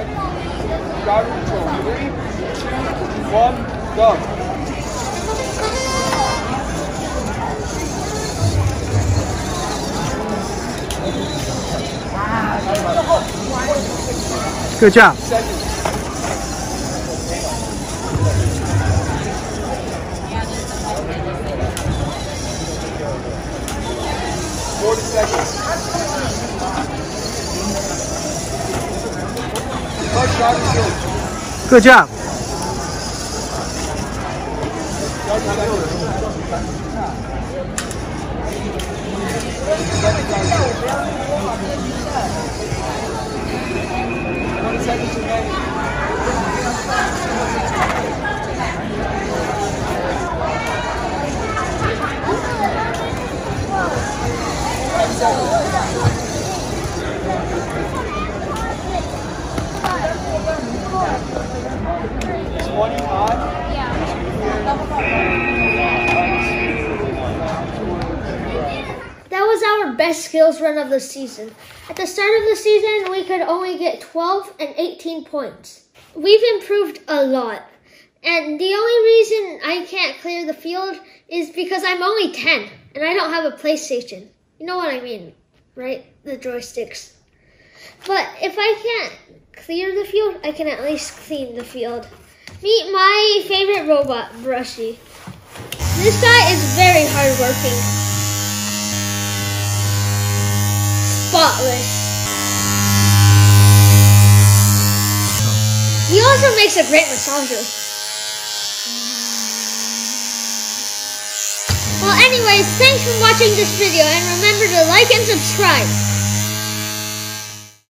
Three, two, one, go. Good job. Forty seconds. Good job. That was our best skills run of the season. At the start of the season, we could only get 12 and 18 points. We've improved a lot. And the only reason I can't clear the field is because I'm only 10 and I don't have a PlayStation. You know what I mean, right? The joysticks. But if I can't clear the field, I can at least clean the field. Meet my favorite robot, Brushy. This guy is very hardworking. Spotless. He also makes a great massager. Well, anyways, thanks for watching this video and remember to like and subscribe.